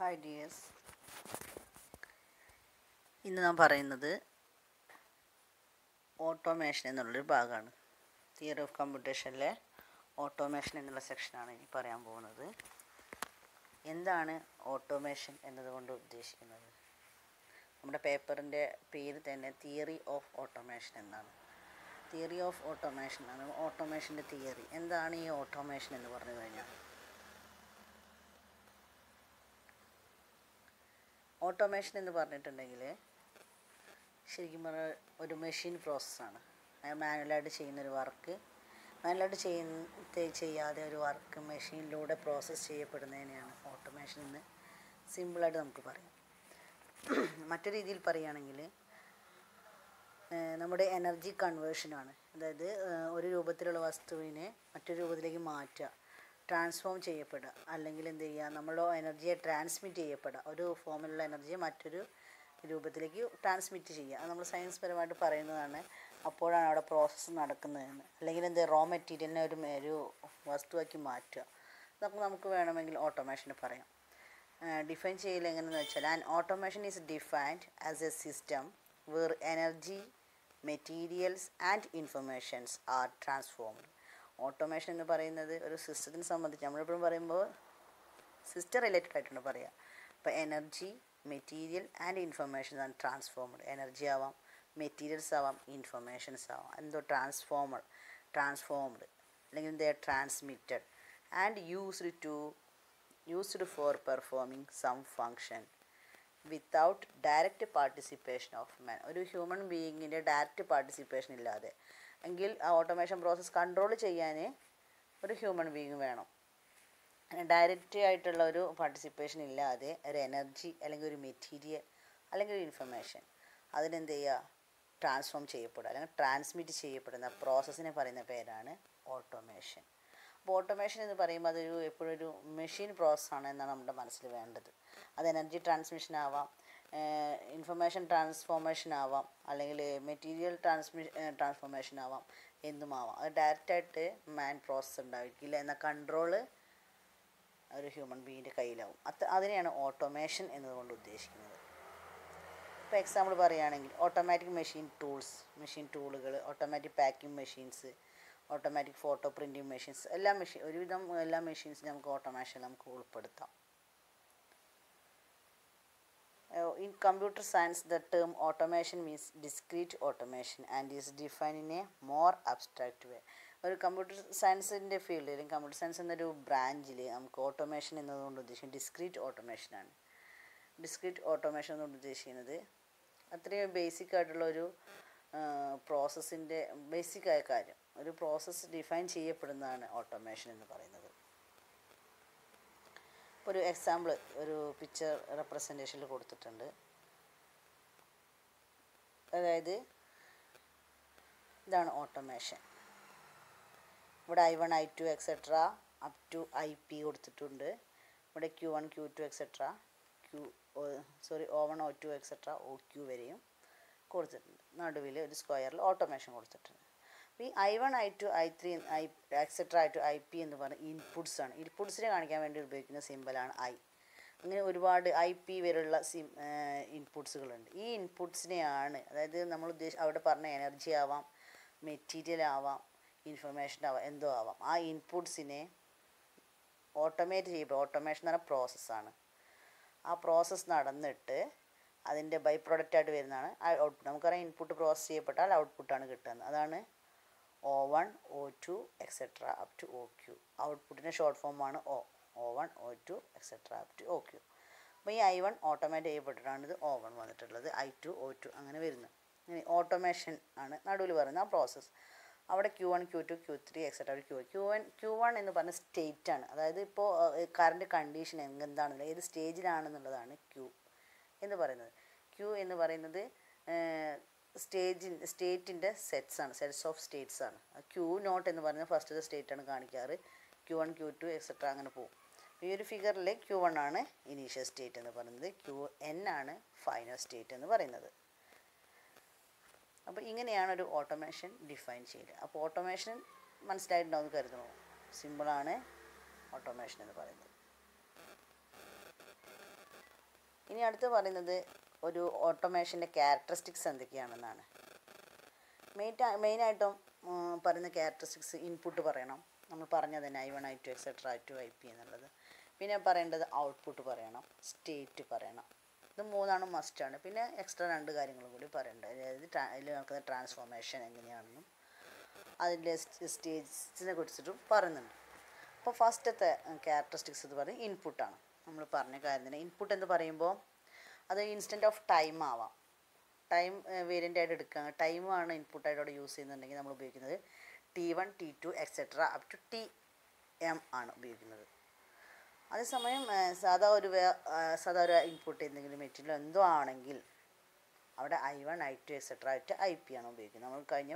Hi dears ഇന്ന് നാം പറയുന്നത് ഓട്ടോമേഷൻ എന്നുള്ളൊരു ഭാഗമാണ്. തിയറി ഓഫ് കമ്പ്യൂട്ടേഷനിലെ ഓട്ടോമേഷൻ എന്നുള്ള സെക്ഷനാണ് ഇനി പറയാൻ പോകുന്നത്. എന്താണ് ഓട്ടോമേഷൻ എന്നതുകൊണ്ട് ഉദ്ദേശിക്കുന്നത്? നമ്മുടെ പേപ്പറിന്റെ പേര് തന്നെ തിയറി ഓഫ് ഓട്ടോമേഷൻ എന്നാണ്. തിയറി ഓഫ് ഓട്ടോമേഷൻ ആണ്. ഓട്ടോമേഷന്റെ തിയറി എന്താണ് ഈ ഓട്ടോമേഷൻ എന്ന് പറഞ്ഞു കഴിഞ്ഞാൽ? ഓട്ടോമേഷൻ എന്ന് പറഞ്ഞിട്ടുണ്ടെങ്കിൽ ശരിക്കും പറഞ്ഞാൽ ഒരു മെഷീൻ പ്രോസസ്സാണ് മാനുവലായിട്ട് ചെയ്യുന്നൊരു വർക്ക് മാനുവലായിട്ട് ചെയ്യുന്ന ചെയ്യാതെ ഒരു വർക്ക് മെഷീനിലൂടെ പ്രോസസ്സ് ചെയ്യപ്പെടുന്നതിനെയാണ് ഓട്ടോമേഷൻ എന്ന് സിമ്പിളായിട്ട് നമുക്ക് പറയാം. മറ്റു രീതിയിൽ പറയുകയാണെങ്കിൽ നമ്മുടെ എനർജി കൺവേർഷനാണ് അതായത് ഒരു രൂപത്തിലുള്ള വസ്തുവിനെ മറ്റൊരു രൂപത്തിലേക്ക് മാറ്റുക. ട്രാൻസ്ഫോം ചെയ്യപ്പെടുക. അല്ലെങ്കിൽ എന്ത് ചെയ്യുക നമ്മൾ എനർജിയെ ട്രാൻസ്മിറ്റ് ചെയ്യപ്പെടുക. ഒരു ഫോമിലുള്ള എനർജിയെ മറ്റൊരു രൂപത്തിലേക്ക് ട്രാൻസ്മിറ്റ് ചെയ്യുക. അത് നമ്മൾ സയൻസ് പരമായിട്ട് പറയുന്നതാണ് അപ്പോഴാണ് അവിടെ പ്രോസസ്സ് നടക്കുന്നതെന്ന്. അല്ലെങ്കിൽ എന്ത് റോ മെറ്റീരിയലിനെ ഒരു ഒരു വസ്തുവാക്കി മാറ്റുക. അതൊക്കെ നമുക്ക് വേണമെങ്കിൽ ഓട്ടോമേഷന് പറയാം. ഡിഫൈൻ ചെയ്യൽ എങ്ങനെയെന്ന് വെച്ചാൽ and automation is defined as a system where energy materials and informations are transformed automation എന്ന് പറയുന്നത് ഒരു സിസ്റ്റത്തിനെ സംബന്ധിച്ച് നമ്മളിപ്പോഴും പറയുമ്പോൾ സിസ്റ്റം റിലേറ്റഡ് ആയിട്ടാണ് പറയുക അപ്പോൾ എനർജി മെറ്റീരിയൽ ആൻഡ് ഇൻഫർമേഷൻ ആണ് ട്രാൻസ്ഫോമർ എനർജി ആവാം മെറ്റീരിയൽസ് ആവാം ഇൻഫർമേഷൻസ് ആവാം. എന്തോ ട്രാൻസ്ഫോമർ ട്രാൻസ്ഫോംഡ് അല്ലെങ്കിൽ ദേ transmitted and used to used for performing some function without direct participation of man ഒരു ഹ്യൂമൻ ബീയിങ്ങിന്റെ ഡയറക്റ്റ് പാർട്ടിസിപ്പേഷൻ ഇല്ലാതെ എങ്കിൽ ആ ഓട്ടോമേഷൻ പ്രോസസ്സ് കൺട്രോൾ ചെയ്യാൻ ഒരു ഹ്യൂമൻ ബീങ് വേണം. ഡയറക്റ്റ് ആയിട്ടുള്ള ഒരു പാർട്ടിസിപ്പേഷൻ ഇല്ലാതെ ഒരു എനർജി അല്ലെങ്കിൽ ഒരു മെറ്റീരിയൽ അല്ലെങ്കിൽ ഒരു ഇൻഫർമേഷൻ അതിനെന്ത് ചെയ്യുക? ട്രാൻസ്ഫോം ചെയ്യപ്പെടുക. അല്ലെങ്കിൽ ട്രാൻസ്മിറ്റ് ചെയ്യപ്പെടുന്ന പ്രോസസ്സിനെ പറയുന്ന പേരാണ് ഓട്ടോമേഷൻ അപ്പോൾ ഓട്ടോമേഷൻ എന്ന് പറയുമ്പോൾ അതൊരു എപ്പോഴും ഒരു മെഷീൻ പ്രോസസ്സാണ് എന്നാണ് നമ്മുടെ മനസ്സിൽ വേണ്ടത്. അത് എനർജി ട്രാൻസ്മിഷൻ ആവാം. ഇൻഫർമേഷൻ ട്രാൻസ്ഫോർമേഷൻ ആവാം. അല്ലെങ്കിൽ മെറ്റീരിയൽ ട്രാൻസ്മി ട്രാൻസ്ഫോർമേഷൻ ആവാം. എന്തുമാവാം. അത് ഡയറക്റ്റായിട്ട് മാൻ പ്രോസസ്സ് ഉണ്ടായിരിക്കില്ല എന്ന കൺട്രോൾ ഒരു ഹ്യൂമൻ ബീയിന്റെ കയ്യിലാവും. അത് അതിനെയാണ് ഓട്ടോമേഷൻ എന്നതുകൊണ്ട് ഉദ്ദേശിക്കുന്നത്. ഇപ്പോൾ എക്സാമ്പിൾ പറയുകയാണെങ്കിൽ ഓട്ടോമാറ്റിക് മെഷീൻ ടൂൾസ് മെഷീൻ ടൂളുകൾ automatic packing machines automatic photo printing machines എല്ലാ മെഷീൻ ഒരുവിധം എല്ലാ മെഷീൻസും നമുക്ക് ഓട്ടോമേഷൻ നമുക്ക് ഉൾപ്പെടുത്താം. In computer science the term automation means discrete automation and is defined in a more way. ഒരു കമ്പ്യൂട്ടർ സയൻസിന്റെ ഫീൽഡിൽ അല്ലെങ്കിൽ കമ്പ്യൂട്ടർ സയൻസ് എന്നൊരു ബ്രാഞ്ചിൽ നമുക്ക് ഓട്ടോമേഷൻ എന്നതുകൊണ്ട് ഉദ്ദേശിക്കുന്നത് ഡിസ്ക്രീറ്റ് ഓട്ടോമേഷനാണ് ഡിസ്ക്രീറ്റ് ഓട്ടോമേഷൻ എന്നുകൊണ്ട് ഉദ്ദേശിക്കുന്നത് അത്രയും ബേസിക് ആയിട്ടുള്ള ഒരു പ്രോസസ്സിന്റെ ബേസിക്കായ കാര്യം. ഒരു പ്രോസസ്സ് ഡിഫൈൻ ചെയ്യപ്പെടുന്നതാണ് ഓട്ടോമേഷൻ എന്ന് പറയുന്നത്. ഒരു എക്സാമ്പിൾ ഒരു പിക്ചർ റെപ്രസെന്റേഷനിൽ കൊടുത്തിട്ടുണ്ട്. അതായത് ഇതാണ് ഓട്ടോമേഷൻ ഇവിടെ I one I two etcetera up to I P കൊടുത്തിട്ടുണ്ട്. ഇവിടെ Q one Q two etcetera Q sorry O one O two etcetera O Q വരെയും കൊടുത്തിട്ടുണ്ട്. നടുവിൽ ഒരു സ്ക്വയറിൽ ഓട്ടോമേഷൻ കൊടുത്തിട്ടുണ്ട്. ഈ I one I two I three I etcetera I two I P എന്ന് പറഞ്ഞ ഇൻപുട്സാണ് ഇൻപുട്സിനെ കാണിക്കാൻ വേണ്ടി ഉപയോഗിക്കുന്ന സിമ്പലാണ് ഐ. അങ്ങനെ ഒരുപാട് ഐ പി വരെയുള്ള സിം ഇൻപുട്സുകളുണ്ട് ഈ ഇൻപുട്സിനെയാണ് അതായത് നമ്മൾ ഉദ്ദേശിച്ച അവിടെ പറഞ്ഞ എനർജി ആവാം മെറ്റീരിയൽ ആവാം ഇൻഫർമേഷൻ ആവാം എന്തോ ആവാം. ആ ഇൻപുട്സിനെ ഓട്ടോമേറ്റ് ചെയ്യപ്പെടും. ഓട്ടോമേഷൻ എന്ന് പറഞ്ഞ പ്രോസസ്സാണ് ആ പ്രോസസ്സ് നടന്നിട്ട് അതിന്റെ ബൈ പ്രോഡക്റ്റായിട്ട് വരുന്നതാണ്. ഔട്ട്പുട്ട് നമുക്കറിയാം ഇൻപുട്ട് പ്രോസസ്സ് ചെയ്യപ്പെട്ടാൽ ഔട്ട്പുട്ടാണ് കിട്ടുന്നത്. അതാണ് O one O two etcetera up to O Q ഔട്ട്പുട്ടിന്റെ ഷോർട്ട് ഫോമാണ് O O one O two etcetera up to O Q അപ്പോൾ ഈ ഐ വൺ ഓട്ടോമേറ്റ് ചെയ്യപ്പെട്ടിട്ടാണ് ഇത് ഒ വൺ വന്നിട്ടുള്ളത്. ഐ ടു ഒ ടു അങ്ങനെ വരുന്നത്. ഇനി ഓട്ടോമേഷൻ ആണ് നടുവിൽ പറയുന്ന ആ പ്രോസസ്സ് അവിടെ Q one Q two Q three etcetera Q Q one Q one എന്ന് പറഞ്ഞ സ്റ്റേറ്റ് ആണ്. അതായത് ഇപ്പോൾ കറണ്ട് കണ്ടീഷൻ എന്താണെന്നുള്ള ഏത് സ്റ്റേജിലാണെന്നുള്ളതാണ് ക്യൂ എന്ന് പറയുന്നത്. ക്യൂ എന്ന് പറയുന്നത് സ്റ്റേജിൻ സ്റ്റേറ്റിന്റെ സെറ്റ്സ് ആണ് സെറ്റ്സ് ഓഫ് സ്റ്റേറ്റ്സ് ആണ് ക്യൂ നോട്ട് എന്ന് പറഞ്ഞാൽ ഫസ്റ്റ് സ്റ്റേറ്റ് ആണ് കാണിക്കാറ്. Q one Q two etcetera അങ്ങനെ പോകും. ഈ ഒരു ഫിഗറിൽ ക്യൂ വൺ ആണ് ഇനീഷ്യൽ സ്റ്റേറ്റ് എന്ന് പറയുന്നത്. ക്യൂ എൻ ആണ് ഫൈനൽ സ്റ്റേറ്റ് എന്ന് പറയുന്നത്. അപ്പോൾ ഇങ്ങനെയാണ് ഒരു ഓട്ടോമേഷൻ ഡിഫൈൻ ചെയ്യുക അപ്പോൾ ഓട്ടോമേഷൻ മനസ്സിലായിട്ടുണ്ടാവും കരുതണോ? സിമ്പിളാണ് ഓട്ടോമേഷൻ എന്ന് പറയുന്നത്. ഇനി അടുത്ത് പറയുന്നത് ഒരു ഓട്ടോമേഷന്റെ ക്യാരക്ടറിസ്റ്റിക്സ് എന്തൊക്കെയാണെന്നാണ്. മെയിൻ മെയിനായിട്ടും പറയുന്ന ക്യാരക്ടറിസ്റ്റിക്സ് ഇൻപുട്ട് പറയണം. നമ്മൾ പറഞ്ഞത് തന്നെ I one I two etcetera I two I P എന്നുള്ളത്. പിന്നെ പറയേണ്ടത് ഔട്ട്പുട്ട് പറയണം. സ്റ്റേറ്റ് പറയണം. ഇത് മൂന്നാണ് മസ്റ്റാണ് പിന്നെ എക്സ്ട്രാ രണ്ട് കാര്യങ്ങളും കൂടി പറയേണ്ടത് അതായത് അതിൽ നടക്കുന്ന ട്രാൻസ്ഫോർമേഷൻ എങ്ങനെയാണെന്നും അതിന്റെ സ്റ്റേജസിനെ കുറിച്ചിട്ടും പറയുന്നുണ്ട്. അപ്പോൾ ഫസ്റ്റത്തെ ക്യാരക്ടറിസ്റ്റിക്സ് എന്ന് പറയുന്നത് ഇൻപുട്ടാണ് നമ്മൾ പറഞ്ഞ കാര്യം തന്നെ. ഇൻപുട്ട് എന്ന് പറയുമ്പോൾ അത് ഇൻസ്റ്റന്റ് ഓഫ് ടൈം ആവാം. ടൈം വേരിയന്റ് ആയിട്ട് എടുക്കുക ടൈമാണ് ഇൻപുട്ടായിട്ട് അവിടെ യൂസ് ചെയ്യുന്നുണ്ടെങ്കിൽ നമ്മൾ ഉപയോഗിക്കുന്നത് T one T two etcetera up to T M ആണ് ഉപയോഗിക്കുന്നത്. അതേസമയം സാധാ ഒരു സാധാ ഒരു ഇൻപുട്ട് എന്തെങ്കിലും മെറ്റീരിയൽ എന്തോ ആണെങ്കിൽ അവിടെ I one I two etcetera ആയിട്ട് ഐ പി ആണ് ഉപയോഗിക്കുന്നത്. നമ്മൾ കഴിഞ്ഞ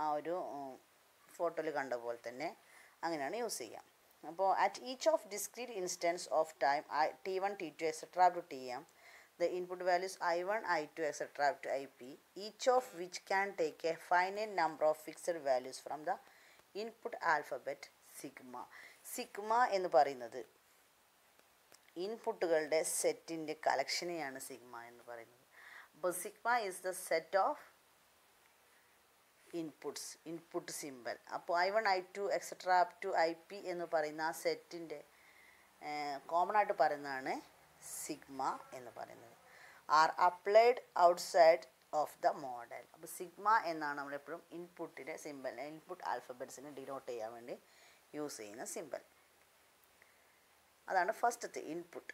ആ ഒരു ഫോട്ടോയിൽ കണ്ട പോലെ തന്നെ അങ്ങനെയാണ് യൂസ് ചെയ്യാം. അപ്പോൾ at each of discrete instance of time T one T two etcetera to T M the input values i1 i2 etc up to ip each of which can take a finite number of fixed values from the input alphabet sigma. Sigma എന്ന് പറയുന്നത് ഇൻപുട്ടുകളുടെ സെറ്റിന്റെ കളക്ഷനെയാണ് sigma എന്ന് പറയുന്നത്. അപ്പോൾ sigma is the set of inputs input symbol അപ്പോൾ I one I two etcetera up to I P എന്ന് പറയുന്ന ആ സെറ്റിന്റെ കോമൺ ആയിട്ട് പറയുന്നതാണ് സിഗ്മ എന്ന് പറയുന്നത്. Are applied outside of the model അപ്പോൾ സിഗ്മ എന്നാണ് നമ്മളെപ്പോഴും ഇൻപുട്ടിന്റെ സിമ്പൽ ഇൻപുട്ട് ആൽഫബറ്റ്സിനെ ഡിനോട്ട് ചെയ്യാൻ വേണ്ടി യൂസ് ചെയ്യുന്ന സിമ്പൽ അതാണ് ഫസ്റ്റത്തെ ഇൻപുട്ട്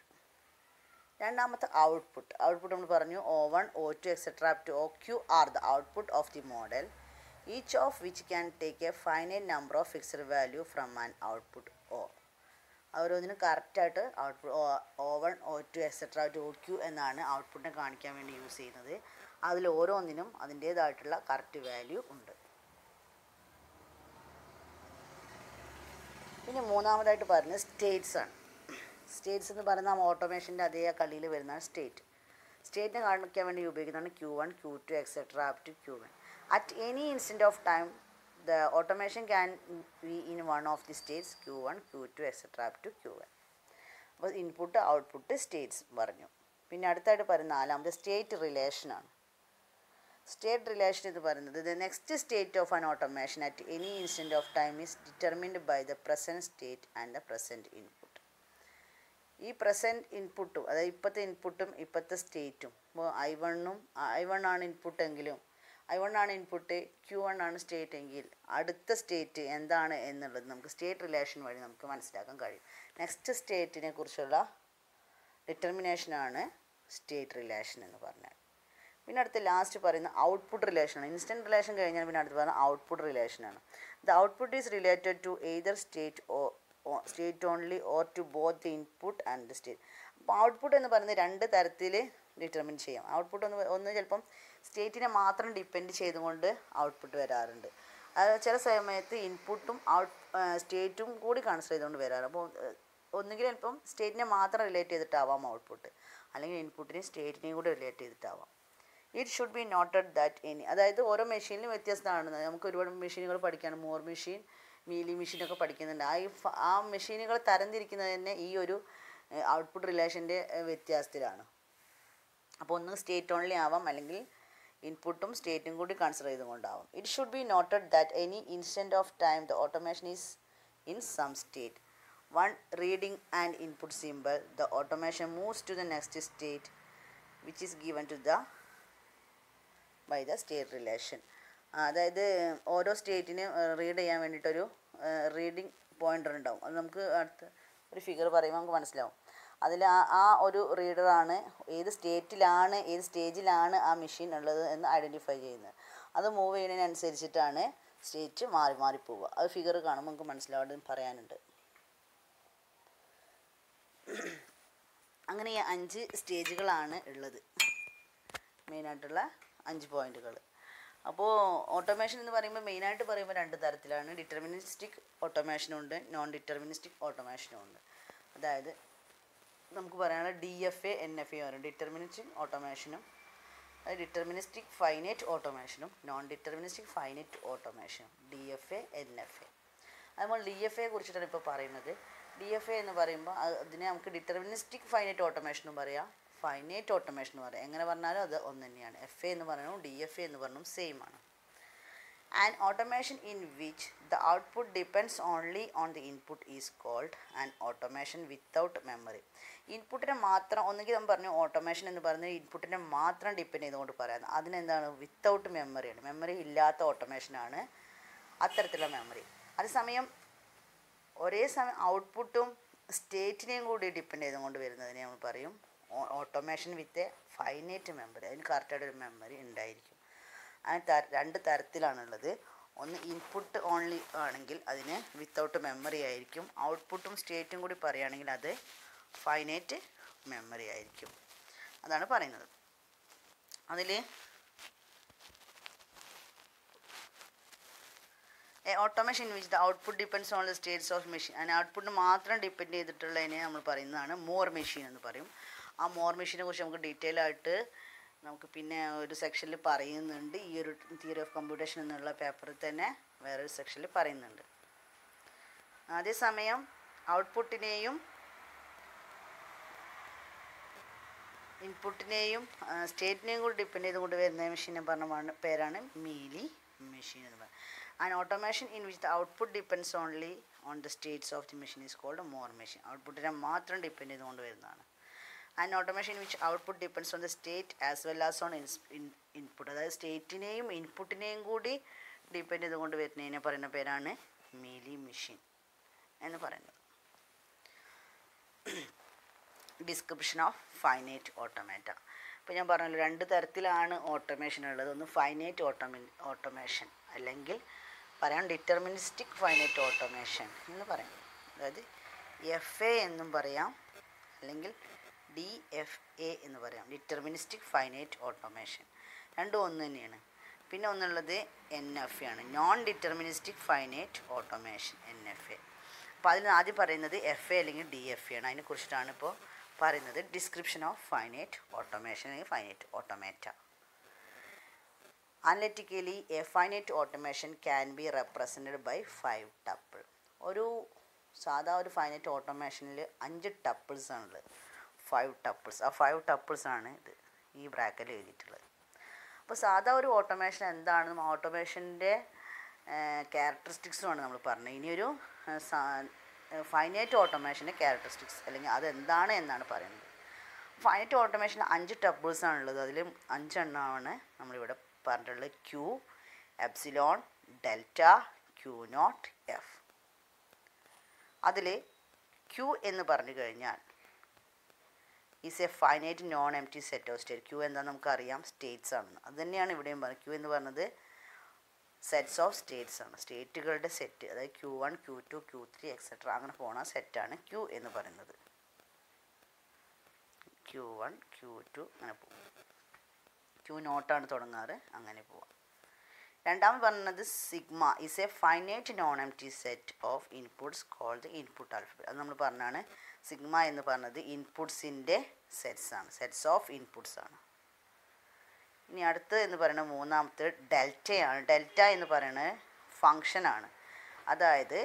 രണ്ടാമത്തെ ഔട്ട്പുട്ട് ഔട്ട്പുട്ട് നമ്മൾ പറഞ്ഞു O one O two etcetera up to O Q are the output of the model each of which can take a finite number of fixed value from an output ഓരോന്നിനും കറക്റ്റായിട്ട് output O one O two etcetera to Q എന്നാണ് ഔട്ട്പുട്ടിനെ കാണിക്കാൻ വേണ്ടി use ചെയ്യുന്നത്. അതിൽ ഓരോന്നിനും അതിന്റേതായിട്ടുള്ള കറക്റ്റ് വാല്യൂ ഉണ്ട്. പിന്നെ മൂന്നാമതായിട്ട് പറയുന്നത് സ്റ്റേറ്റ്സ് ആണ്. സ്റ്റേറ്റ്സ് എന്ന് പറയുന്ന ഓട്ടോമേഷന്റെ അതേ കളിയിൽ വരുന്നതാണ് സ്റ്റേറ്റ് സ്റ്റേറ്റിനെ കാണിക്കാൻ വേണ്ടി ഉപയോഗിക്കുന്നതാണ് Q one Q two etcetera up to Q one at any instant of time be in one of the states Q one Q two etcetera up to Q one അപ്പോൾ input output states പറഞ്ഞു. പിന്നെ അടുത്തായിട്ട് പറയുന്ന നാലാമത് state റിലേഷനാണ് state relation എന്ന് പറയുന്നത് the next state of an automation at any instant of time is determined by the present state and the present input ഈ present ഇൻപുട്ടും അതായത് ഇപ്പോഴത്തെ ഇൻപുട്ടും ഇപ്പോഴത്തെ സ്റ്റേറ്റും ഇപ്പോൾ ഐ വണ്ണും ഐ വൺ ആണ് ഇൻപുട്ട് എങ്കിലും ഐ വൺ ആണ് ഇൻപുട്ട് ക്യു വൺ ആണ് സ്റ്റേറ്റ് എങ്കിൽ അടുത്ത സ്റ്റേറ്റ് എന്താണ് എന്നുള്ളത് നമുക്ക് സ്റ്റേറ്റ് റിലേഷൻ വഴി നമുക്ക് മനസ്സിലാക്കാൻ കഴിയും. നെക്സ്റ്റ് സ്റ്റേറ്റിനെ കുറിച്ചുള്ള ഡിറ്റർമിനേഷനാണ് സ്റ്റേറ്റ് റിലേഷൻ എന്ന് പറഞ്ഞാൽ. പിന്നെ അടുത്ത ലാസ്റ്റ് പറയുന്ന ഔട്ട്പുട്ട് റിലേഷനാണ് ഇൻസ്റ്റന്റ് റിലേഷൻ കഴിഞ്ഞാൽ പിന്നെ അടുത്ത് പറയുന്ന output റിലേഷനാണ് the output is related to either state oh state only or to both the input and the state output എന്ന് പറയുന്നത് രണ്ട് തരത്തിൽ ഡിറ്റർമിൻ ചെയ്യാം. ഔട്ട്പുട്ട് ഒന്ന് ഒന്ന് ചിലപ്പം സ്റ്റേറ്റിനെ മാത്രം ഡിപ്പെൻഡ് ചെയ്തുകൊണ്ട് ഔട്ട്പുട്ട് വരാറുണ്ട്. അത് ചില സമയത്ത് ഇൻപുട്ടും ഔട്ട് സ്റ്റേറ്റും കൂടി കൺസിഡർ ചെയ്തുകൊണ്ട് വരാറ്. അപ്പോൾ ഒന്നുകിൽ ചിലപ്പം സ്റ്റേറ്റിനെ മാത്രം റിലേറ്റ് ചെയ്തിട്ടാവാം ഔട്ട്പുട്ട് അല്ലെങ്കിൽ ഇൻപുട്ടിനെയും സ്റ്റേറ്റിനെയും കൂടി relate ചെയ്തിട്ടാവാം. It should be noted that any അതായത് ഓരോ മെഷീനിലും വ്യത്യസ്തമാണ് നമുക്ക് ഒരുപാട് മെഷീനുകൾ പഠിക്കാണ്. മോർ മെഷീൻ മീലി മെഷീനൊക്കെ പഠിക്കുന്നുണ്ട്. ആ ഈ ആ മെഷീനുകൾ തരംതിരിക്കുന്നത് തന്നെ ഈ ഒരു ഔട്ട്പുട്ട് റിലേഷന്റെ വ്യത്യാസത്തിലാണ്. അപ്പോൾ ഒന്ന് സ്റ്റേറ്റ് ഓൺലി ആവാം അല്ലെങ്കിൽ ഇൻപുട്ടും സ്റ്റേറ്റും കൂടി consider ചെയ്തുകൊണ്ടാവും. It should be noted that any instant of time the automation is in some state one reading and input symbol the automation moves to the next state which is given to the by the state relation അതായത് ഓരോ സ്റ്റേറ്റിന് read ചെയ്യാൻ വേണ്ടിയിട്ടൊരു reading pointer ഉണ്ടാവും. അത് നമുക്ക് അടുത്ത് ഒരു figure പറയുമ്പോൾ നമുക്ക് മനസ്സിലാവും. അതിൽ ആ ആ ഒരു റീഡറാണ് ഏത് സ്റ്റേറ്റിലാണ് ഏത് സ്റ്റേജിലാണ് ആ മെഷീൻ ഉള്ളത് എന്ന് ഐഡന്റിഫൈ ചെയ്യുന്നത്. അത് മൂവ് ചെയ്യുന്നതിനനുസരിച്ചിട്ടാണ് സ്റ്റേറ്റ് മാറി മാറി പോവുക. അത് ഫിഗർ കാണുമ്പോൾ നമുക്ക് മനസ്സിലാവും പറയാനുണ്ട്. അങ്ങനെ അഞ്ച് സ്റ്റേജുകളാണ് ഉള്ളത്. മെയിനായിട്ടുള്ള അഞ്ച് പോയിന്റുകൾ അപ്പോൾ ഓട്ടോമേഷൻ എന്ന് പറയുമ്പോൾ മെയിനായിട്ട് പറയുമ്പോൾ രണ്ട് തരത്തിലാണ്. ഡിറ്റർമിനിസ്റ്റിക് ഓട്ടോമേഷനും ഉണ്ട് നോൺ ഡിറ്റർമിനിസ്റ്റിക് ഓട്ടോമേഷനും ഉണ്ട് അതായത് നമുക്ക് പറയാനുള്ള D F A N F A വരും ഡിറ്റർമിനിസ്റ്റിക് ഓട്ടോമേഷനും ഡിറ്റർമിനിസ്റ്റിക് ഫൈനൈറ്റ് ഓട്ടോമേഷനും non deterministic finite ഓട്ടോമേഷനും D F A N F A അതുപോലെ ഡി എഫ് എയെ കുറിച്ചിട്ടാണ് ഇപ്പോൾ പറയുന്നത്. ഡി എഫ് എ എന്ന് പറയുമ്പോൾ അതിനെ നമുക്ക് ഡിറ്റർമിനിസ്റ്റിക് ഫൈനൈറ്റ് ഓട്ടോമേഷനും പറയാം. ഫൈനൈറ്റ് ഓട്ടോമേഷൻ എന്ന് പറയാം. എങ്ങനെ പറഞ്ഞാലും അത് ഒന്ന് തന്നെയാണ് എഫ് എ എന്ന് പറയണം ഡി എഫ് എ എന്ന് പറഞ്ഞാലും സെയിം ആണ്. An automation in which the output depends only on the input is called an automation without memory. ഇൻപുട്ടിനെ മാത്രം ഒന്നുകിൽ നമ്മൾ പറഞ്ഞു ഓട്ടോമേഷൻ എന്ന് പറഞ്ഞ് ഇൻപുട്ടിനെ മാത്രം ഡിപ്പെൻഡ് ചെയ്തുകൊണ്ട് പറയാം. അതിനെന്താണ്? വിത്തൗട്ട് മെമ്മറിയാണ് മെമ്മറി ഇല്ലാത്ത ഓട്ടോമേഷനാണ് അത്തരത്തിലുള്ള മെമ്മറി അതേസമയം ഒരേ സമയം ഔട്ട്പുട്ടും സ്റ്റേറ്റിനെയും കൂടി ഡിപ്പെൻഡ് ചെയ്തുകൊണ്ട് വരുന്നതിനെ നമ്മൾ പറയും. Automation with a finite memory അതിന് കറക്റ്റായിട്ടൊരു മെമ്മറി ഉണ്ടായിരിക്കും. അങ്ങനെ രണ്ട് തരത്തിലാണുള്ളത്. ഒന്ന് ഇൻപുട്ട് ഓൺലി ആണെങ്കിൽ അതിന് വിത്തൗട്ട് മെമ്മറി ആയിരിക്കും. ഔട്ട്പുട്ടും സ്റ്റേറ്റും കൂടി പറയുകയാണെങ്കിൽ അത് ഫൈനൈറ്റ് മെമ്മറി ആയിരിക്കും. അതാണ് പറയുന്നത്. അതിൽ A automation which the output depends on the states of machine അതിന് ഔട്ട്പുട്ട് മാത്രം ഡിപ്പെൻഡ് ചെയ്തിട്ടുള്ളതിനെ നമ്മൾ പറയുന്നതാണ് മോർ മെഷീൻ എന്ന് പറയും. ആ മോർ മെഷീനെ കുറിച്ച് നമുക്ക് ഡീറ്റെയിൽ ആയിട്ട് നമുക്ക് പിന്നെ ഒരു സെക്ഷനിൽ പറയുന്നുണ്ട്. ഈ ഒരു തിയറി ഓഫ് കമ്പ്യൂട്ടേഷൻ എന്നുള്ള പേപ്പറിൽ തന്നെ വേറൊരു സെക്ഷനിൽ പറയുന്നുണ്ട്. അതേസമയം ഔട്ട്പുട്ടിനെയും ഇൻപുട്ടിനെയും സ്റ്റേറ്റിനെയും കൂടി ഡിപ്പെൻഡ് ചെയ്തുകൊണ്ട് വരുന്ന മെഷീനെ പറഞ്ഞ പേരാണ് മീലി മെഷീൻ എന്ന് പറയുന്നത് and automation in which the output depends only on the states of the machine is called Moore machine ഔട്ട്പുട്ടിനെ മാത്രം ഡിപ്പെൻഡ് ചെയ്തുകൊണ്ട് വരുന്നതാണ്. And automation which output depends on the state as well as on input അതായത് സ്റ്റേറ്റിനെയും ഇൻപുട്ടിനെയും കൂടി depend ചെയ്തുകൊണ്ട് വരുന്നതിനെ പറയുന്ന പേരാണ് മീലി മെഷീൻ എന്ന് പറയുന്നത്. ഡിസ്ക്രിപ്ഷൻ ഓഫ് ഫൈനൈറ്റ് ഓട്ടോമേറ്റ ഇപ്പോൾ ഞാൻ പറഞ്ഞല്ലോ രണ്ട് തരത്തിലാണ് ഓട്ടോമേഷൻ ഉള്ളത്. ഒന്ന് ഫൈനൈറ്റ് ഓട്ടോമേ ഓട്ടോമേഷൻ അല്ലെങ്കിൽ പറയാം ഡിറ്റർമിനിസ്റ്റിക് ഫൈനൈറ്റ് ഓട്ടോമേഷൻ എന്ന് പറയാം അതായത് എഫ് എ എന്നും പറയാം. അല്ലെങ്കിൽ ഡി എഫ് എ എന്ന് പറയാം. ഡിറ്റർമിനിസ്റ്റിക് ഫൈനൈറ്റ് ഓട്ടോമേഷൻ രണ്ടും ഒന്ന് തന്നെയാണ്. പിന്നെ ഒന്നുള്ളത് എൻ എഫ് എ ആണ്. Non deterministic finite automation N F A അപ്പോൾ അതിൽ ആദ്യം പറയുന്നത് എഫ് എ അല്ലെങ്കിൽ ഡി എഫ് എ ആണ്. അതിനെക്കുറിച്ചിട്ടാണ് ഇപ്പോൾ പറയുന്നത്. ഡിസ്ക്രിപ്ഷൻ ഓഫ് ഫൈനൈറ്റ് ഓട്ടോമേഷൻ അല്ലെങ്കിൽ finite automata analytically a finite automation can be represented by five tuple ഒരു സാധാ ഒരു ഫൈനൈറ്റ് ഓട്ടോമേഷനിൽ അഞ്ച് ടപ്പിൾസ് ആണുള്ളത്. ഫൈവ് ടപ്പിൾസ് ആ ഫൈവ് ടപ്പിൾസ് ആണ് ഇത് ഈ ബ്രാക്കറ്റിൽ എഴുതിയിട്ടുള്ളത്. അപ്പോൾ സാധാ ഒരു ഓട്ടോമേഷൻ എന്താണെന്നും ഓട്ടോമേഷന്റെ ക്യാരക്ടറിസ്റ്റിക്സുമാണ് നമ്മൾ പറഞ്ഞത്. ഇനിയൊരു ഫൈനൈറ്റ് ഓട്ടോമേഷന്റെ ക്യാരക്ടറിസ്റ്റിക്സ് അല്ലെങ്കിൽ അതെന്താണ് എന്നാണ് പറയുന്നത്. ഫൈനൈറ്റ് ഓട്ടോമേഷൻ അഞ്ച് ടബിൾസ് ആണുള്ളത് അതിൽ അഞ്ചെണ്ണമാണ് നമ്മളിവിടെ പറഞ്ഞിട്ടുള്ളത്. Q epsilon delta Q naught F അതിൽ ക്യൂ എന്ന് പറഞ്ഞു കഴിഞ്ഞാൽ is a finite non empty set of state Q എന്താ നമുക്കറിയാം. സ്റ്റേറ്റ്സ് ആണ്. അത് തന്നെയാണ് ഇവിടെയും പറഞ്ഞത്. ക്യൂ എന്ന് പറഞ്ഞത് സെറ്റ്സ് ഓഫ് സ്റ്റേറ്റ്സ് ആണ്. സ്റ്റേറ്റുകളുടെ സെറ്റ് അതായത് Q one Q two Q three etcetera അങ്ങനെ പോണ സെറ്റാണ് ക്യൂ എന്ന് പറയുന്നത്. ക്യൂ വൺ ക്യൂ ടു അങ്ങനെ പോകും. ക്യൂ നോട്ടാണ് തുടങ്ങാറ്. അങ്ങനെ പോവാം. രണ്ടാമത് പറഞ്ഞത് sigma is a finite non empty set of inputs called input alphabet അത് നമ്മൾ പറഞ്ഞാണ് സിഗ്മ എന്ന് പറഞ്ഞത് ഇൻപുട്സിന്റെ സെറ്റ്സ് ആണ്. സെറ്റ്സ് ഓഫ് ഇൻപുട്സ് ആണ്. ഇനി അടുത്ത് എന്ന് പറയുന്നത് മൂന്നാമത്തെ ഡെൽറ്റയാണ് ഡെൽറ്റ എന്ന് പറയുന്നത് ഫങ്ഷനാണ് അതായത്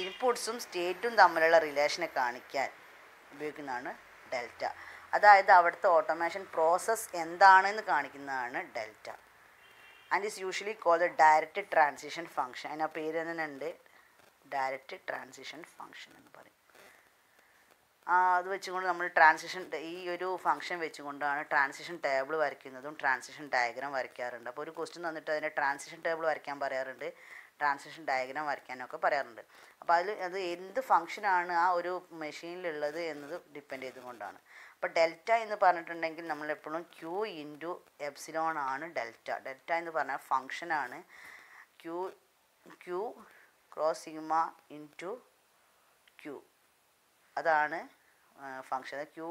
ഇൻപുട്സും സ്റ്റേറ്റും തമ്മിലുള്ള റിലേഷനെ കാണിക്കാൻ ഉപയോഗിക്കുന്നതാണ് ഡെൽറ്റ അതായത് അവിടുത്തെ ഓട്ടോമേഷൻ പ്രോസസ്സ് എന്താണെന്ന് കാണിക്കുന്നതാണ് delta and is usually call the direct transition function അതിന് ആ പേര് തന്നെ ഉണ്ട്. ഡയറക്റ്റ് ട്രാൻസിഷൻ ഫംഗ്ഷൻ എന്ന് പറയും. അത് വെച്ചുകൊണ്ട് നമ്മൾ ട്രാൻസിഷൻ ഈ ഒരു ഫംഗ്ഷൻ വെച്ചുകൊണ്ടാണ് ട്രാൻസിഷൻ ടേബിൾ വരയ്ക്കുന്നതും ട്രാൻസിഷൻ ഡയഗ്രാം വരയ്ക്കാറുണ്ട്. അപ്പോൾ ഒരു ക്വസ്റ്റ്യൻ തന്നിട്ട് അതിന്റെ ട്രാൻസിഷൻ ടേബിൾ വരയ്ക്കാൻ പറയാറുണ്ട്. ട്രാൻസിഷൻ ഡയഗ്രാം വരയ്ക്കാനൊക്കെ പറയാറുണ്ട്. അപ്പോൾ അതിൽ അത് എന്ത് ഫങ്ഷനാണ് ആ ഒരു മെഷീനിലുള്ളത് എന്നത് ഡിപ്പെൻഡ് ചെയ്തുകൊണ്ടാണ്. അപ്പോൾ ഡെൽറ്റ എന്ന് പറഞ്ഞിട്ടുണ്ടെങ്കിൽ നമ്മൾ എപ്പോഴും ക്യൂ ഇന്റു എപ്സിലോൺ ആണ് ഡെൽറ്റ ഡെൽറ്റ എന്ന് പറഞ്ഞാൽ ഫങ്ഷനാണ് Q Q cross sigma into Q അതാണ് ഫങ്ഷൻ ക്യൂ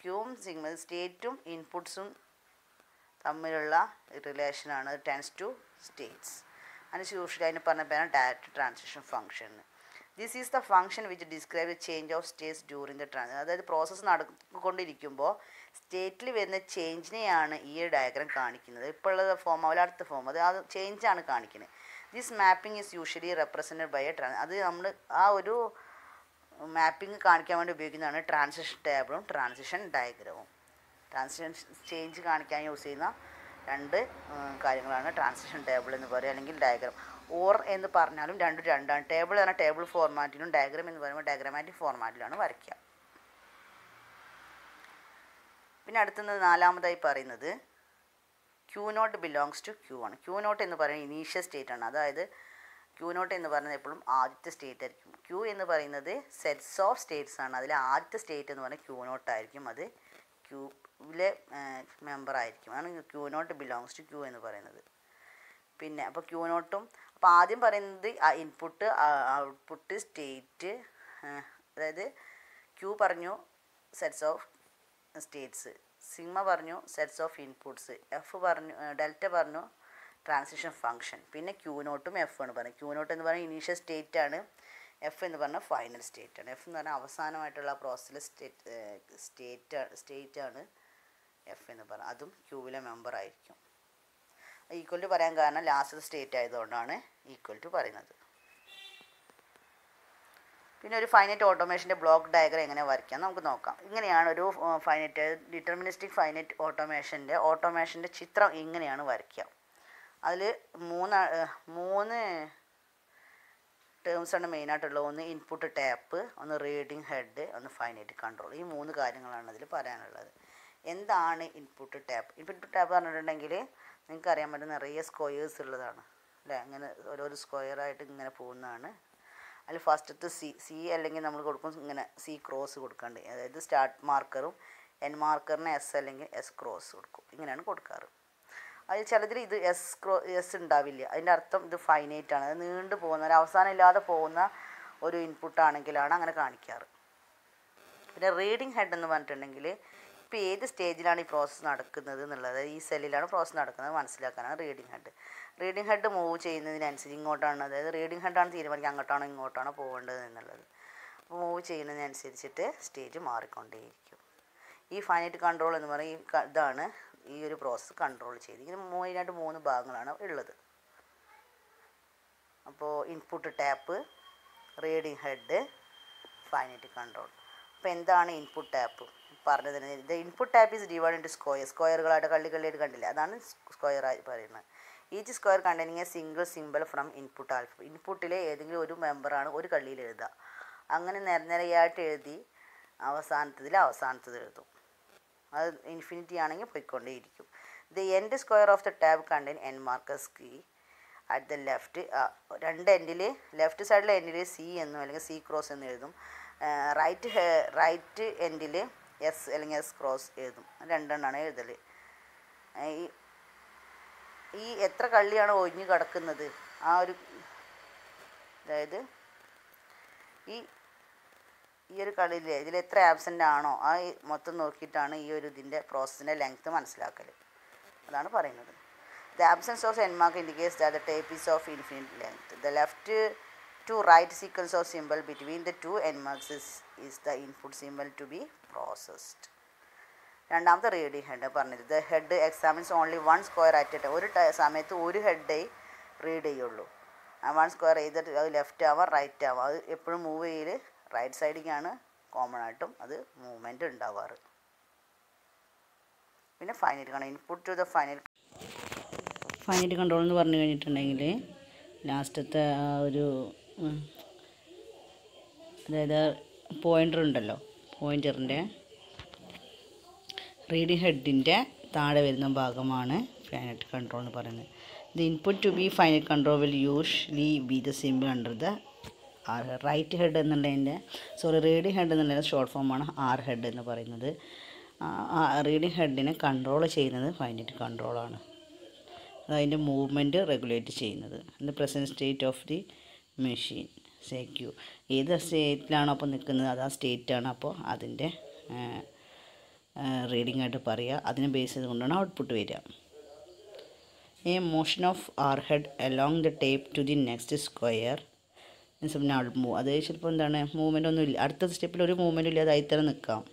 ക്യൂവും സിഗ്മ സ്റ്റേറ്റും ഇൻപുട്സും തമ്മിലുള്ള റിലേഷനാണ് ടെൻസ് ടു സ്റ്റേറ്റ്സ് അതിന് യൂഷ്വലി അതിന് പറഞ്ഞ പേരാണ് direct transition function this is the function which describe change of states during the trans അതായത് പ്രോസസ്സ് നടക്കൊണ്ടിരിക്കുമ്പോൾ സ്റ്റേറ്റിൽ വരുന്ന ചേഞ്ചിനെയാണ് ഈ ഡയഗ്രാം കാണിക്കുന്നത്. ഇപ്പോൾ ഉള്ളത് ഫോം അതുപോലെ അടുത്ത ഫോം അത് ആ ചേഞ്ചാണ് കാണിക്കുന്നത്. This mapping is usually represented by a trans അത് നമ്മൾ ആ ഒരു മാപ്പിംഗ് കാണിക്കാൻ വേണ്ടി ഉപയോഗിക്കുന്നതാണ് ട്രാൻസിഷൻ ടേബിളും ട്രാൻസിഷൻ ഡയഗ്രവും ട്രാൻസിഷൻ ചേഞ്ച് കാണിക്കാൻ യൂസ് ചെയ്യുന്ന രണ്ട് കാര്യങ്ങളാണ്. ട്രാൻസിഷൻ ടേബിൾ എന്ന് പറയുക അല്ലെങ്കിൽ ഡയഗ്രാം ഓർ എന്ന് പറഞ്ഞാലും രണ്ടും രണ്ടാണ്. ടേബിൾ എന്ന് പറഞ്ഞാൽ ടേബിൾ ഫോർമാറ്റിലും ഡയഗ്രാം എന്ന് പറയുമ്പോൾ ഡയഗ്രാമാറ്റിക് ഫോർമാറ്റിലാണ് വരയ്ക്കുക. പിന്നെ അടുത്തുന്നത് നാലാമതായി പറയുന്നത് Q naught belongs to Q ആണ്. ക്യൂ നോട്ട് എന്ന് പറയുന്നത് ഇനീഷ്യൽ സ്റ്റേറ്റ് ആണ്. അതായത് ക്യൂ നോട്ട് എന്ന് പറയുന്നത് എപ്പോഴും ആദ്യത്തെ സ്റ്റേറ്റ് ആയിരിക്കും. ക്യൂ എന്ന് പറയുന്നത് സെറ്റ്സ് ഓഫ് സ്റ്റേറ്റ്സ് ആണ്. അതിൽ ആദ്യത്തെ സ്റ്റേറ്റ് എന്ന് പറയുന്നത് ക്യൂ നോട്ട് ആയിരിക്കും. അത് ക്യൂവിലെ മെമ്പർ ആയിരിക്കും. ആണ് Q naught belongs to Q എന്ന് പറയുന്നത്. പിന്നെ അപ്പോൾ ക്യൂ നോട്ടും അപ്പോൾ ആദ്യം പറയുന്നത് ഇൻപുട്ട് ഔട്ട്പുട്ട് സ്റ്റേറ്റ് അതായത് ക്യൂ പറഞ്ഞു സെറ്റ്സ് ഓഫ് സ്റ്റേറ്റ്സ് സിഗ്മ പറഞ്ഞു സെറ്റ്സ് ഓഫ് ഇൻപുട്സ് എഫ് പറഞ്ഞു ഡെൽറ്റ പറഞ്ഞു ട്രാൻസിഷൻ ഫംഗ്ഷൻ പിന്നെ ക്യൂ നോട്ടും എഫ് ആണ് പറയുന്നത് ക്യൂ നോട്ട് എന്ന് പറഞ്ഞാൽ ഇനീഷ്യൽ സ്റ്റേറ്റ് ആണ്. എഫ് എന്ന് പറഞ്ഞാൽ ഫൈനൽ സ്റ്റേറ്റ് ആണ്. എഫ് എന്ന് പറഞ്ഞാൽ അവസാനമായിട്ടുള്ള പ്രോസസ്സിലെ സ്റ്റേറ്റ് സ്റ്റേറ്റ് സ്റ്റേറ്റ് ആണ്. എഫ് എന്ന് പറഞ്ഞാൽ അതും ക്യൂവിലെ മെമ്പർ ആയിരിക്കും. ഈക്വൽ ടു പറയാൻ കാരണം ലാസ്റ്റ് സ്റ്റേറ്റ് ആയതുകൊണ്ടാണ് ഈക്വൽ ടു പറയുന്നത്. പിന്നെ ഒരു ഫൈനറ്റ് ഓട്ടോമേഷന്റെ ബ്ലോക്ക് ഡയഗ്രം എങ്ങനെ വരയ്ക്കാം നമുക്ക് നോക്കാം. ഇങ്ങനെയാണ് ഒരു ഫൈനറ്റ് ഡിറ്റർമിനിസ്റ്റിക് ഫൈനറ്റ് ഓട്ടോമേഷന്റെ ഓട്ടോമേഷന്റെ ചിത്രം ഇങ്ങനെയാണ് വരയ്ക്കുക. അതിൽ മൂന്ന് മൂന്ന് ടേംസ് ആണ് മെയിനായിട്ടുള്ളത് ഒന്ന് ഇൻപുട്ട് ടാപ്പ് ഒന്ന് റീഡിങ് ഹെഡ് ഒന്ന് ഫൈനറ്റ് കൺട്രോൾ ഈ മൂന്ന് കാര്യങ്ങളാണ് അതിൽ പറയാനുള്ളത്. എന്താണ് ഇൻപുട്ട് ടാപ്പ് ഇൻപുട്ട് ടാപ്പ് പറഞ്ഞിട്ടുണ്ടെങ്കിൽ നിങ്ങൾക്ക് അറിയാൻ പറ്റും നിറയെ സ്ക്വയേഴ്സ് ഉള്ളതാണ് അല്ലേ? അങ്ങനെ ഓരോരോ സ്ക്വയറായിട്ട് ഇങ്ങനെ പോകുന്നതാണ്. അതിൽ ഫസ്റ്റത്തെ സി സി അല്ലെങ്കിൽ നമ്മൾ കൊടുക്കും ഇങ്ങനെ സി ക്രോസ് കൊടുക്കാണ്ട്. അതായത് സ്റ്റാർട്ട് മാർക്കറും എൻ മാർക്കറിന് എസ് അല്ലെങ്കിൽ എസ് ക്രോസ് കൊടുക്കും. ഇങ്ങനെയാണ് കൊടുക്കാറ്. അതിൽ ചിലതിൽ ഇത് എസ് ക്രോ എസ് ഉണ്ടാവില്ല. അതിന്റെ അർത്ഥം ഇത് ഫൈനൈറ്റ് ആണ്. അത് നീണ്ടു പോകുന്ന ഒരു അവസാനം ഇല്ലാതെ പോകുന്ന ഒരു ഇൻപുട്ട് ആണെങ്കിലാണ് അങ്ങനെ കാണിക്കാറ്. പിന്നെ റീഡിങ് ഹെഡ് എന്ന് പറഞ്ഞിട്ടുണ്ടെങ്കിൽ ഇപ്പോൾ ഏത് സ്റ്റേജിലാണ് ഈ പ്രോസസ്സ് നടക്കുന്നത് എന്നുള്ളത്. ഈ സെല്ലിലാണ് പ്രോസസ്സ് നടക്കുന്നത് മനസ്സിലാക്കാനാണ് reading head reading head move ചെയ്യുന്നതിനനുസരിച്ച് ഇങ്ങോട്ടാണ് അതായത് റീഡിങ് ഹെഡാണ് തീരുമാനിക്കുക അങ്ങോട്ടാണോ ഇങ്ങോട്ടാണോ പോകേണ്ടത് എന്നുള്ളത്. അപ്പോൾ മൂവ് ചെയ്യുന്നതിനനുസരിച്ചിട്ട് സ്റ്റേജ് മാറിക്കൊണ്ടേയിരിക്കും. ഈ ഫൈനൈറ്റ് കൺട്രോൾ എന്ന് പറയുന്ന ഇതാണ് ഈ ഒരു പ്രോസസ്സ് കൺട്രോൾ ചെയ്ത്. ഇങ്ങനെ മെയിനായിട്ട് മൂന്ന് ഭാഗങ്ങളാണ് ഉള്ളത്. അപ്പോൾ input tape reading head finite control അപ്പോൾ എന്താണ് ഇൻപുട്ട് ടാപ്പ് പറഞ്ഞതിന്. The input tape is divide into square സ്ക്വയറുകളായിട്ട് കള്ളി കള്ളിയായിട്ട് കണ്ടില്ല? അതാണ് സ്ക്വയർ ആയി പറയുന്നത്. Each square containing a single simple from input alpha ഇൻപുട്ടിലെ ഏതെങ്കിലും ഒരു മെമ്പറാണ് ഒരു കള്ളിയിൽ എഴുതുക. അങ്ങനെ നിരനിരയായിട്ട് എഴുതി അവസാനത്തതിൽ അവസാനത്തത് എഴുതും. അത് ഇൻഫിനിറ്റി ആണെങ്കിൽ പോയിക്കൊണ്ടേയിരിക്കും. The end square of the tab contain end markers key at the left രണ്ട് എൻഡിൽ ലെഫ്റ്റ് സൈഡിലെ എൻഡിൽ സി എന്നും അല്ലെങ്കിൽ സി ക്രോസ് എന്നും എഴുതും. റൈറ്റ് റൈറ്റ് എൻഡിൽ എസ് അല്ലെങ്കിൽ എസ് ക്രോസ് എഴുതും രണ്ടെണ്ണമാണ് എഴുതൽ ഈ ഈ എത്ര കള്ളിയാണ് ഒഴിഞ്ഞു കിടക്കുന്നത്? ആ ഒരു അതായത് ഈ ഈ ഒരു കളിയിൽ ഇതിൽ എത്ര ആബ്സെന്റ് ആണോ ആ മൊത്തം നോക്കിയിട്ടാണ് ഈ ഒരു ഇതിന്റെ പ്രോസസ്സിന്റെ ലെങ്ത്ത് മനസ്സിലാക്കൽ അതാണ് പറയുന്നത്. The absence of end mark indicates the tape is of infinite length the left to right sequence of simple between the two end marks is is the input simple to be processed രണ്ടാമത്തെ reading head പറഞ്ഞത് the head examines only one square at ഒരു സമയത്ത് ഒരു ഹെഡേ read ചെയ്യുള്ളൂ. ആ one square ചെയ്തിട്ട് അത് left ആവാം റൈറ്റ് ആവാം. അത് എപ്പോഴും മൂവ് ചെയ്യൽ റൈറ്റ് സൈഡിലേക്കാണ് കോമൺ ആയിട്ടും അത് മൂവ്മെന്റ് ഉണ്ടാവാറ്. പിന്നെ ഫൈനൽ കാണാം input to the final final control എന്ന് പറഞ്ഞു കഴിഞ്ഞിട്ടുണ്ടെങ്കിൽ ലാസ്റ്റത്തെ ആ ഒരു അതായത് പോയിന്റർ ഉണ്ടല്ലോ. പോയിന്ററിന്റെ റീഡിംഗ് ഹെഡിന്റെ താഴെ വരുന്ന ഭാഗമാണ് ഫൈനറ്റ് കൺട്രോൾ എന്ന് പറയുന്നത്. The input to be finite control will usually be the simple under the R right head എന്നുള്ളതിന്റെ സോറി റീഡിങ് ഹെഡ് എന്നുള്ളതിന്റെ ഷോർട്ട് ഫോമാണ് ആർ ഹെഡ് എന്ന് പറയുന്നത്. റീഡിങ് ഹെഡിനെ കൺട്രോൾ ചെയ്യുന്നത് ഫൈനറ്റ് കൺട്രോളാണ് അതിന്റെ മൂവ്മെന്റ് റെഗുലേറ്റ് ചെയ്യുന്നത്. The present state of the machine സെക്യൂ ഏത് സ്റ്റേറ്റിലാണോ അപ്പോൾ നിൽക്കുന്നത്? അത് ആ സ്റ്റേറ്റാണ്. അപ്പോൾ അതിന്റെ റീഡിംഗ് ആയിട്ട് പറയുക. അതിനെ ബേസ് ചെയ്തുകൊണ്ടാണ് ഔട്ട്പുട്ട് വരിക. A motion of R head along the tape to the next square. Means out move അത് ചിലപ്പോൾ എന്താണ് മൂവ്മെന്റ് ഒന്നും ഇല്ല. അടുത്ത സ്റ്റെപ്പിൽ ഒരു മൂവ്മെന്റും ഇല്ലാതെ അതിൽ തന്നെ നിൽക്കാം.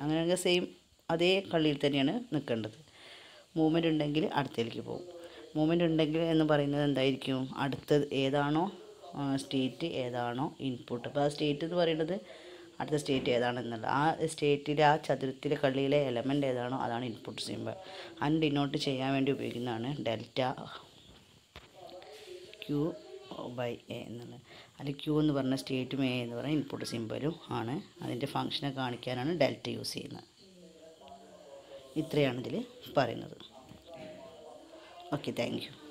അങ്ങനെയാണെങ്കിൽ സെയിം അതേ കള്ളിയിൽ തന്നെയാണ് നിൽക്കേണ്ടത്. മൂവ്മെന്റ് ഉണ്ടെങ്കിൽ അടുത്തേക്ക് പോകും. മൂവ്മെന്റ് ഉണ്ടെങ്കിൽ എന്ന് പറയുന്നത് എന്തായിരിക്കും? അടുത്തത് ഏതാണോ സ്റ്റേറ്റ് ഏതാണോ ഇൻപുട്ട് അപ്പോൾ ആ സ്റ്റേറ്റ് എന്ന് പറയുന്നത് അടുത്ത സ്റ്റേറ്റ് ഏതാണെന്നുള്ളത്. ആ സ്റ്റേറ്റിലെ ആ ചതുരത്തിലെ കള്ളിയിലെ എലമെന്റ് ഏതാണോ അതാണ് ഇൻപുട്ട് സിമ്പിൾ അതിന് ഡിനോട്ട് ചെയ്യാൻ വേണ്ടി ഉപയോഗിക്കുന്നതാണ് ഡെൽറ്റ ക്യൂ ബൈ എ എന്നുള്ളത്. അതിൽ ക്യൂ എന്ന് പറഞ്ഞ സ്റ്റേറ്റും എ എന്ന് പറഞ്ഞ ഇൻപുട്ട് സിമ്പലും ആണ്. അതിന്റെ ഫങ്ഷനെ കാണിക്കാനാണ് ഡെൽറ്റ യൂസ് ചെയ്യുന്നത്. ഇത്രയാണ് ഇതിൽ പറയുന്നത്. Okay thank